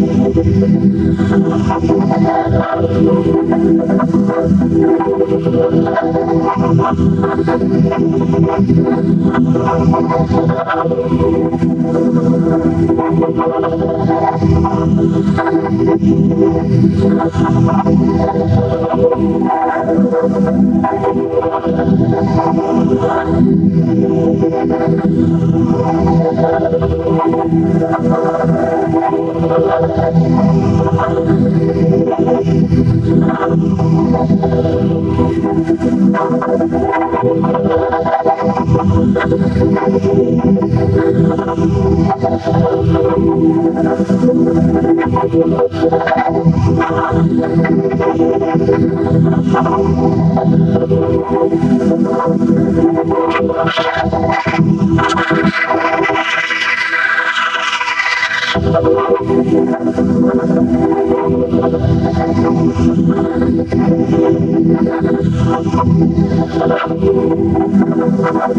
I'm I'm I'm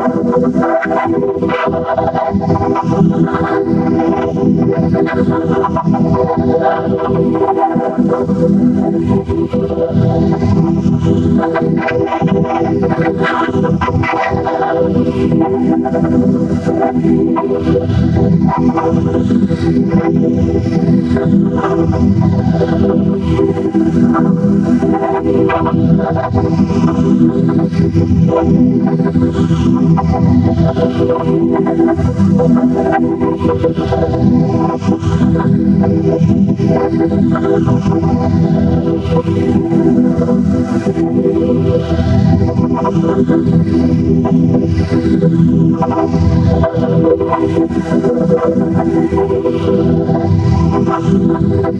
Thank you. Thank